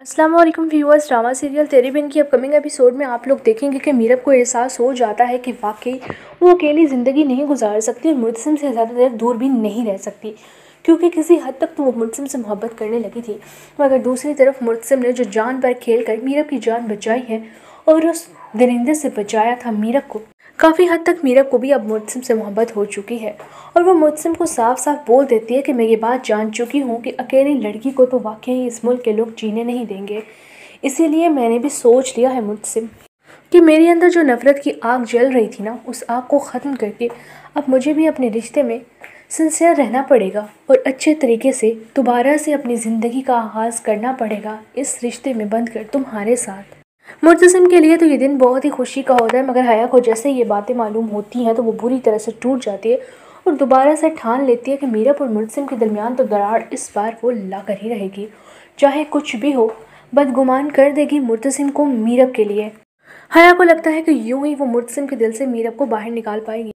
वालेकुम viewers drama serial तेरी बिन की अपकमिंग एपिसोड में आप लोग देखेंगे कि मीरब को एहसास हो जाता है कि वाकई वो अकेली ज़िंदगी नहीं गुजार सकती और मुर्तसिम से ज़्यादा देर दूर भी नहीं रह सकती, क्योंकि किसी हद तक तो वो मुर्तसिम से मोहब्बत करने लगी थी। मगर दूसरी तरफ़ मुर्तसिम ने जो जान पर खेल कर मीरब की जान बचाई है और उस दरिंदे से बचाया था मीरब को। काफ़ी हद तक मीरब को भी अब मुतसिम से मोहब्बत हो चुकी है और वो मुतसिम को साफ़ साफ़ बोल देती है कि मैं ये बात जान चुकी हूँ कि अकेली लड़की को तो वाकई ही इस मुल्क के लोग जीने नहीं देंगे। इसीलिए मैंने भी सोच लिया है मुतसिम कि मेरे अंदर जो नफ़रत की आग जल रही थी ना, उस आग को ख़त्म करके अब मुझे भी अपने रिश्ते में सिंसियर रहना पड़ेगा और अच्छे तरीके से दोबारा से अपनी ज़िंदगी का आगाज़ करना पड़ेगा। इस रिश्ते में बंद कर तुम्हारे साथ। मुर्तसिम के लिए तो ये दिन बहुत ही खुशी का होता है, मगर हया को जैसे ये बातें मालूम होती हैं तो वो बुरी तरह से टूट जाती है और दोबारा से ठान लेती है कि मीरप और मुलसम के दरमियान तो दरार इस बार वो ला कर ही रहेगी। चाहे कुछ भी हो, बदगुमान कर देगी मुर्तसिम को मीरप के लिए। हया को लगता है कि यूँ ही वो मुर्तसिम के दिल से मीरब को बाहर निकाल पाएगी।